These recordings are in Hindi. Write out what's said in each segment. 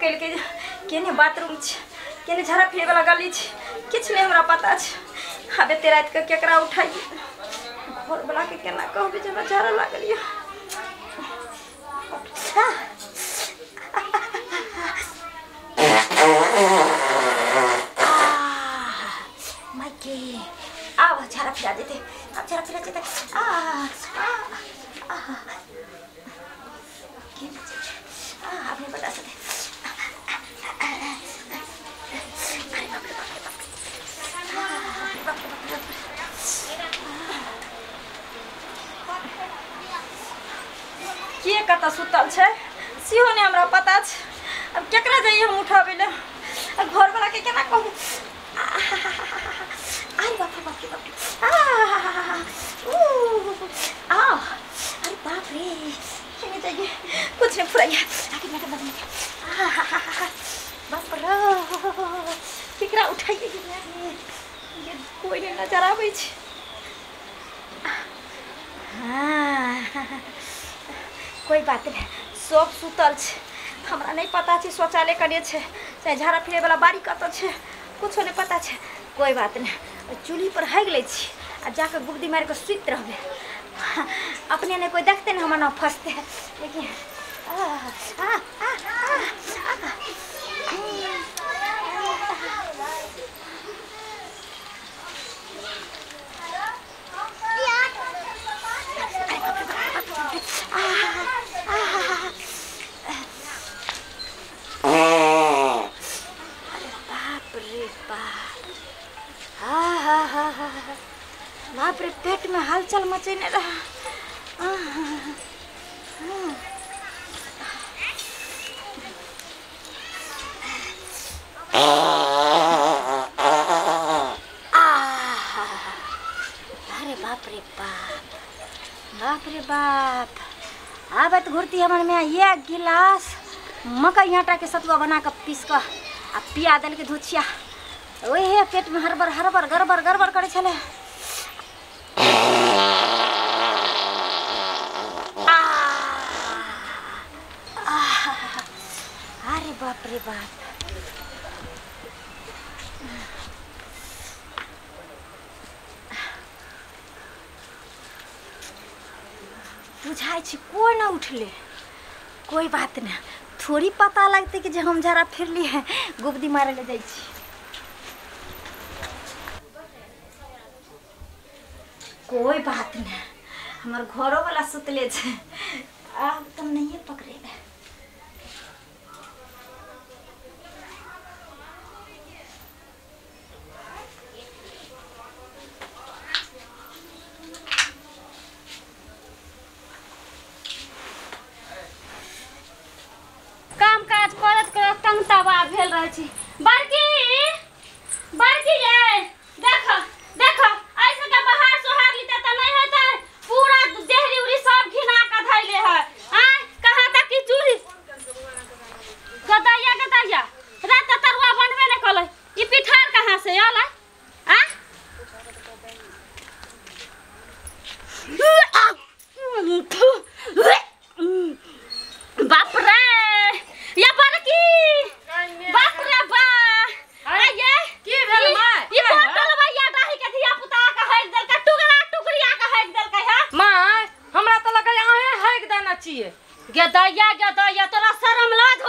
कल के केने बाथरूम केने झड़ा फिरे वाला गली किछ नहीं हमरा पता छै। आबे ते रात के केकरा उठाई घर वाला के केना कहबे जे हमरा झड़ा लागल ये? माय के आव झड़ा फिरा देते अब झड़ा फिरा देते आ आ आ के आ आपने बता सकते अरे बाप रे बाप रे बाप रे। आ, बाप रे बाप रे बाप रे। सुतल छै सेहो नहि हमरा पता छै अब केकरा जाइए हम उठाबै लए अब घरवला के केना कहू अरे बाप बाप बाप रे आ, अरे बाप रे केने जाइए कुछ नहीं फुराइए आगे मैं कर बाप रे केकरा उठाइए ये कोई नहीं नज़र आबै छै हाँ कोई बात नहीं। सब सुतल छै। हमरा नहीं पता है शौचालय कने चाहे झाड़ा फिरे वाला बाड़ी कत छै कुछ नहीं पता है कोई बात नहीं। चूल्ही पर हगि ले आ जाके गुब्दी मार के सुति रहबै। अपने नहीं कोई देखते नहीं हमारा फंसते लेकिन आ, आ, आ, आ, आ, बाप रे बाप हा हा हा हा हा। बाप रे आह, हाँ। आह, अरे बाप रे बाप। बाप आबत घुरती हमर में ये गिलास। मकई आटा के सतुआ बना के पीस के। आ पिया देल के धुचिया। ओहे पेट में हरबर हरबर गड़बड़ गड़बड़ करे बाप रे बाप बुझाइ छै कोई ना उठले? कोई बात नहीं थोड़ी पता लगते कि जे हम जरा फिरली है, गुब्दी मारे ले छी। कोई बात नहीं हमर घरो वाला सुतले छै। ገዳያ ገዳያ ተራ ሰረም ላት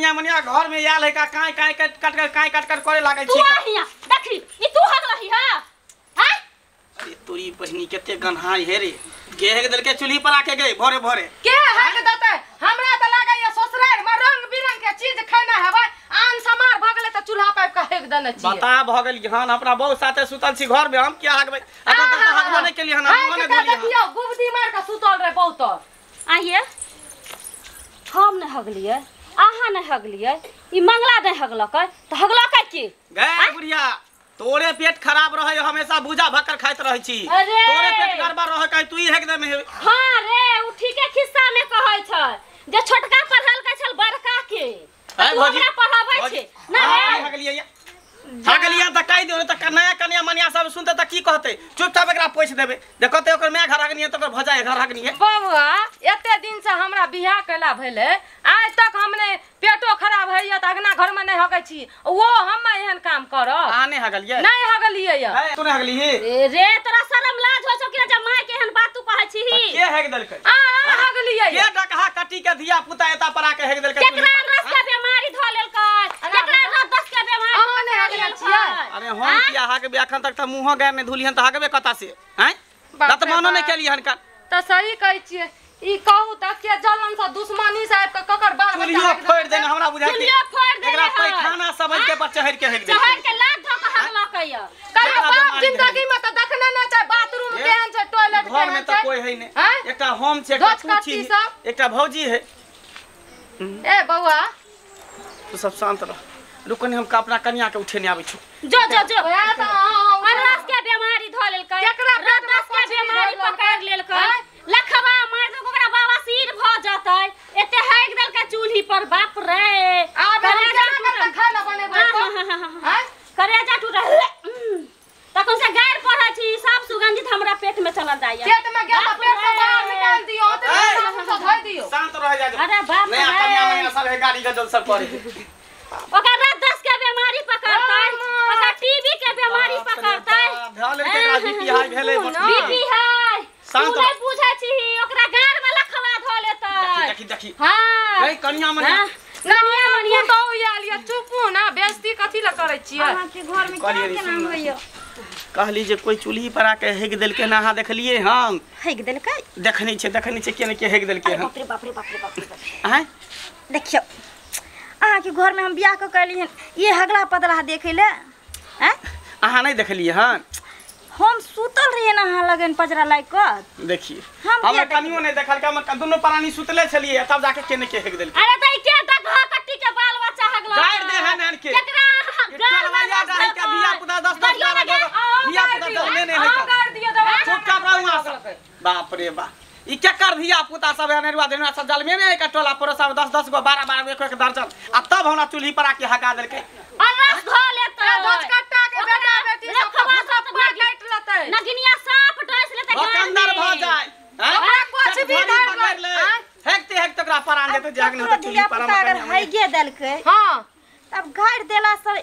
नया कन्या मनिया घर में आयल है का काई काई कट कट कर काई कट कट करे लागे तू छी आहिया देखी ई तू हग रही हा? हैं? अरे तोरी बहनी केते गन्हाई हे रे। के हेग देल के चूल्ही पर आके गए भोरे भोरे। के हक देते। हमरा त लागे ये ससुराल में रंग बिरंग के चीज़ खाना हवे आन समार भ गेले त चूल्हा पर के हेक देने छिए बता भ गेल हन अपना बहु साथे सुतल छी घर में हम क्या हगबै अखन तक तो हगबो नहीं केलिए हन हम धोलिए देखियो गुबदी मार के सुतल रे बहुत आइए हम नहीं हगलिए अहाँ नहीं हगलिए ई मंगला नहीं हगलकै तो हगलकै की? गए बुढ़िया तोरे पेट खराब रहे हमेशा भूजा भक्कर खाइत रहे छी। अरे! तोरे पेट गड़बड़ रहे कहीं तू ही हेक दे में हाँ रे उ ठीके खिस्सा में कहै छै जे छोटका पढ़ल के छल बड़का के? तू भौजी पढ़ाबै भौजी, ना हगलिए ये हगलिए त कहि दियो त नया कन्या मनिया सब सुनते त की कहते? चुपचाप एकरा पोछ देबे। देखते ओकर मैं घर हगनी है तो भजा घर हगनी है। बबुआ एते दिन से हमरा बियाह कैला भेले। आज तक हमने पेटो खराब है त अगना घर में नहीं हगै छी। वो हम एहन काम करब। आने हगलिए नहीं हगलिए ये। है हगली रे तोरा शरम लाज हो छौ कि जब माय के एहन बात तू कहै छी? के हेक देलकै? आ हगलिए के डकहा कटी के धिया पुता एता पर आके हेक देलकै? केकरा पर? रस के बीमारी ध लेलकै केकरा रस के बीमारी अहाँ नहीं हगले लेलकै? छियै? अरे हम किया हगबे अखन तक त मुँह गैर नहीं धुलिहन त हगबे कता से हैं? रे मानो नहीं बाप। केलिहन का त सही कहै छियै ई कहू त के जलन से दुश्मनी से आबि के ककर बाल बच्चा चूल्हियो फोड़? देने हमरा बुझाइ चूल्हियो फोड़ देने एकरा है। पैखाना समझ के पर चढ़ के हेक चहर के लात धऽ के हगलकै य कहियो बाप ज़िंदगी में त देखने न छै बाथरूम केहन छै टॉयलेट घर में त कोई है हैं? नहीं। एकटा हम छै एकटा तू छी सब? एकटा भौजी है। ए बौआ। तू सब शांत रह। रुकनी हम अपना कन्या के उठे नहीं आबै छी। जो जो जो। वएह त। के बीमारी ध लेलकै। केकरा पेट में रस के बीमारी पकड़ लेलकै। हैं? लखवा मार दे ओकरा बवासीर भ जतै। एते हाइक देलकै चूल्ही पर बाप रे। करेजा टूटल। खाना बनेबै हाँ, त? हाँ, हाँ, हाँ, हाँ। हैं? करेजा टूटल। तखन से गायर पढ़ै छी सब सुगंधित हमरा पेट में चलल जाइए। पेट में गेल पेट से बाहर निकाल दियो त ए! साबुन से धोइ दियो। शांत रह जा। अरे बाप नया। कन्या मनिया सब है गाड़ी गज़ल सब करे ओकर रात दस के बीमारी पकड़तै अम्मा। ओकर टीबी के बीमारी पकड़तै ध्यान लेके एकरा बीपी हाई भेले है। शांत तू रह। पूछै छी ओकरा गार में लखवा ध लेतै। देखी देखी हाँ। कन्या मनिया। हाँ, कनिया मनिया। तो आयल ये चुपू ना। बेइज्जती कथी ला करै छियै? अहाँ के घर में क्या कहलिए के नाम ना। होइयो। कहली जे कोई चूल्ही पर आके ना अहाँ देखलिए हम? हेक देलकै? देखनी छै देखनी छै के ने के हेक देलकै अरे हन बाप रे बाप रे बाप रे बाप रे हैं देखियो अहाँके घर में हम बियाह के एलियै ये हगला पतला देखे ले। हैं अहाँ नहीं देखलिए हन? हम सुतल रहिए ना अहाँ लगन पजरा लाग कऽ। देखिए हम हम कनियो नहीं देखल हम दुनू प्राणी सुतले छलिए तब जाके के ने के हेक देलकै। अरे तई के दगहा कट्टी के बाल बच्चा हगला गाड़ दे है नैन के। केकरा गार में दस के देलकै। धिया पुता दस दस दरिया बारह लगे। गो धिया पुता तो लेने है अहाँ का गाड़ दियो दवा चुपचाप रहू वहाँ सब बाप रे बाप ई केकर धिया पुता सब अनेरुआ देनुआ सब जल में नहीं है टोला में दस दस गो बारह बारह गो एक एक दर्जन। आ तब हमरा चूल्ही पर आके हका देलकै और रस धो लेतै दोच कट्टा के बेटा बेटी सब रखवा सब सब मार नगी- काट लेतै नगिनिया सांप डस लेतै गार भकंदर में। भ जाए हैं? ओकरा कुछ जब भी घड़ी धर पकड़ ले, ले हैं? हेकते हेकते ओकरा परान जेतै जे अग्नि ककरो होतै चूल्ही धिया पुता अगर हम हैगे देलकै हाँ। तब गाड़ि देला से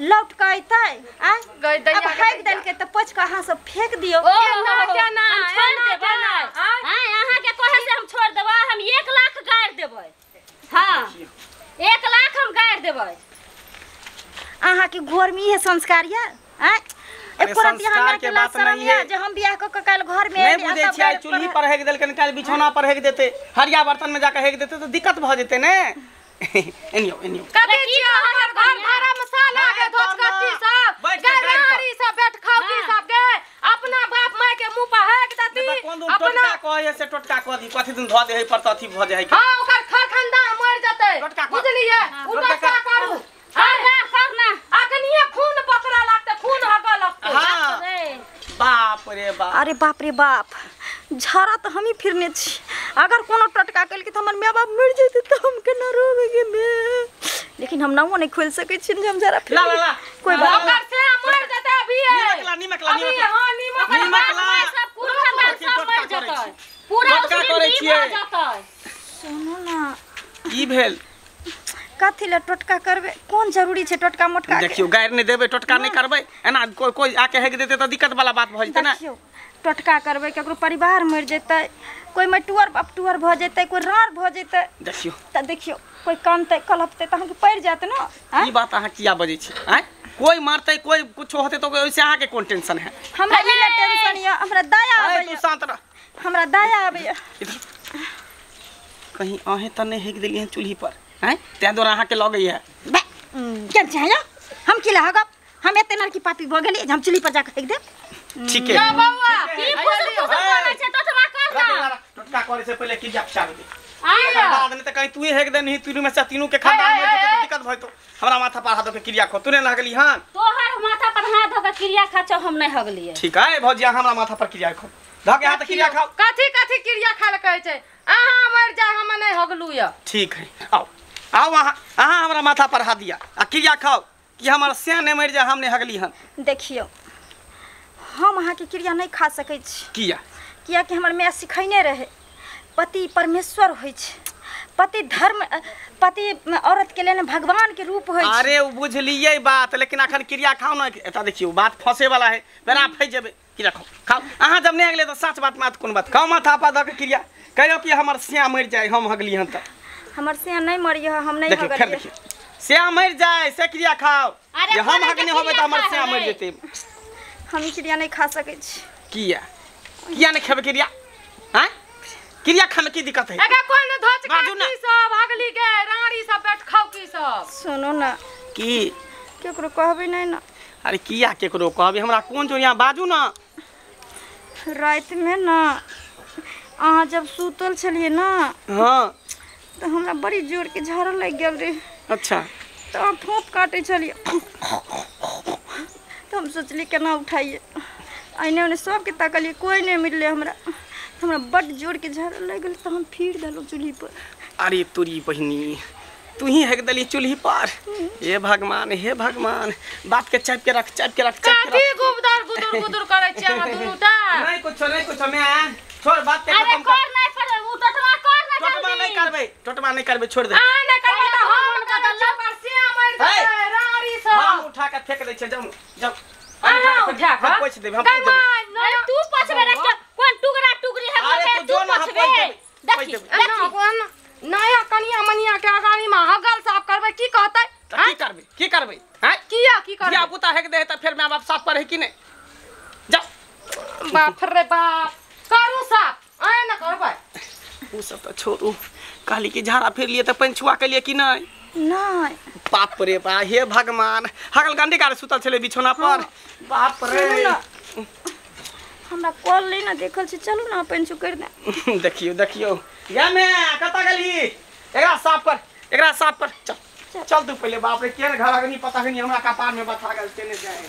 लौट के अयतै आय अब हैग देलकै तऽ पोछ के अहाँ सब फेंक दियौ। ओ, हम छोड़ देबै आँय? आँय, अहाँके कहे से हम छोड़ देबै? हम एक लाख गाड़ि देबै। हाँ एक लाख हम गाड़ि देबै। अहाँके घर में इहे संस्कार यऽ आय अरे संस्कार के के बात नहीं है। जे हम बियाह कऽ के घर में नहीं बुझे तब छियै चूल्ही पर- हेक बिछौना पर हेक देतै हरिया बर्तन में जाके हेक देतै तो दिक्कत भ जेतै ने एनियो एनियो कथी की हमर घर बढ़िया? भाड़ा में साल हाँ, धोच बाबा, कट्टी सब बैठ के गाड़ि पर। गनारी सब बैठ खाउकी हाँ। सब के अपना बाप माय के मुँह पर हेक देती अपना टोटका कहै से टोटका कह दी कथी दिन धो दे पर त अथी भ है हाँ ओकर खरखंदा मर जतै टोटका कर। बुझलियै टोटका उतर कर। करू करना करना अखनिए खून पकड़ा लगतै खून हगऽ लगतै हाँ रे बाप रे बाप अरे बाप रे बाप झरा तो हम ही फिरने छी अगर कोनो टटका कल के तो हमर माय बाप मर जेते तो हम केना रोबेगे मैं लेकिन हम नामो नहीं खोल सके छी जे हम जरा फिर ला, ला, ला। कोई बात ओकर से मर जतै अभी नीमक ला, नीमक ला, अभी नीमक ला। हाँ नीमक नीमक ला। ला। भाय सब कुल खानदान सब टोटका मर करै जेतै छी। पूरा उसरी करै छियै। सुनो ना की भेल कथी ले टोटका करबे कौन ज़रूरी छै टोटका मोटका के? देखियो गायर नहीं देबे टोटका नहीं करबे एना कोई कोई आके हेग देते तो दिक्कत वाला बात भ जेते ना देखियो टोटका करबै केकरो परिवार मरि जेतै कोई मटुअर अपटुअर भऽ जेतै कोई रार भऽ जेतै। देखियो। तऽ देखियो कोई कानतै कलपतै तऽ अहाँके पड़ि जायत ने? ई बात अहाँ किया बजै छी? आय कोई मारते कोई कुछ होते तो ओइसे अहाँ के कोन टेंशन है? हमरा ई ले टेंशन यऽ हमरा दया अरे तू शांत रह। हमरा दया इधर। कहीं आहे त नहीं हेग देली हैं चूल्ही पर। हैं तै द्वारा अहाँ के लगे है छै या। हम की लागब हम एते नरकी पापी भऽ गेली हम चुल्ही पर जाके फेक देब। ठीक। है जा की फुसु फुसु करे छै टोटवा कर दा टोटका करे से पहले किरिया पिछा दे बाद में त कहीं तू हेग दे नहीं तीनों में से तीनों के खानदान में तो दिक्कत भई तो हमरा माथा पर हाथ के क्रिया खो तूने ना हाँ तोहर माथा पर हाथ के क्रिया खा छौ हम नहीं हगलिए ठीक है भौजिया हमरा माथा पर क्रिया खो धके हाथ क्रिया खाओ। कथी कथी क्रिया खाल कहै छै। अहाँ मरि जाए हम नहि हगलू य ठीक है आओ। आओ अहाँ अहाँ हमरा माथा पर हाथ दिया। आ क्रिया खाओ। कि हमर सियान मर जाए हम नहीं हगली हन। देखियो हम अहाँके क्रिया नहीं खा सकै छी। किया? कियाकि हमर माय सिखैने रहे पति परमेश्वर होइ छै पति धर्म पति औरत के लेल भगवान के रूप होइ छै। अरे उ बुझलियै बात लेकिन अखन क्रिया खाओ ना। एता देखियो बात फंसे वाला है बेरा फंस जेबे। क्रिया खाओ खाओ अहाँ जब नहीं अगले तो सच बात मात कोन बात। खाओ माथा दऽ के क्रिया। कहियो कि हमर सिया मर जाए हम हगली हन त हमर से नहीं मरिय हम नहीं फेर सिया मर जाए से क्रिया खाओ अरे हम हगने के होबे त हमर सिया मर। जेतै। हम क्रिया नहीं खा सकै किया? किया नहीं खेबे क्रिया? हैं? क्रिया खाने की दिक्कत है? एका कोन धोच बाजू ना। काटी सब हगली के राड़ी सब पेट खाउ की सब। सुनो ना। की? केकरो कहबै नहीं ना। अरे किया केकरो कहबे? हमरा कोन जोड़िया? बाजू ना। राति में ना अहाँ जब सुतल छलियै ना हाँ। तऽ हमरा बड़ी ज़ोर के झाड़ा लग गेल रहे। अच्छा। हम फोप काटै छलियै। तऽ हम सोचली केना उठाइए? एने ओने सबके ताकलिए कोई नहीं मिलले हमरा। हमरा बड्ड ज़ोर के झाड़ा लग गेल तऽ हम फिर देलहुँ चूल्ही पर। अरे तोरी बहनी तू ही हेक दली चूल्ही पर। हे भगवान हे भगवान बात के चाप के रख चाप के रख। चाप के रख गुबदर गुदुर गुदुर करै छी अहाँ दुनूटा नहीं कुछ नहीं कुछ मैं छोड़ बात के खत्म कर। अरे कर नहीं पर उ टोटवा कर ना टोटमा जल्दी। नहीं करबे टोटमा नहीं करबे छोड़ दे। अहाँ नहि करबै तऽ हम कतऽ लपर से मरि है। जाए राड़ी हम सब उठा के फेंक दे छै उठा के हम पोछ देब हम पोछ देब। अरे तू पछबे रे कोन टुकड़ा टुकड़ी है अरे तू पछबे पोछ देबै, देखी देबै। कोन नया कनिया मनिया के अगाड़ी में हगल साफ़ करबै की कहतै? तो की करबे की करबे हैं? किया की या करबै? पुता हेक दे त फिर मैं बाप साफ़ पर है कि नहीं? जाओ बाप रे बाप करू साफ़। आए न करबै। उ सब तो छोड़ू। कहली कि झाड़ा फिर लिए तो पंचुआ के लिए कि नहीं? नहीं। बाप रे बा हे भगवान। हगल गंदी कार सुतल छले बिछौना पर। बाप रे हमरा कॉल ले ना देखल छै चलू ना अपन छु कर दे। देखियो देखियो। या मैं कता गेली एकरा साफ़ कर एकरा साफ़ कर। चल चल। तू पहले बाप रे केन घर अग्नि पता नहीं हमरा कपार में बता गेल केने जाए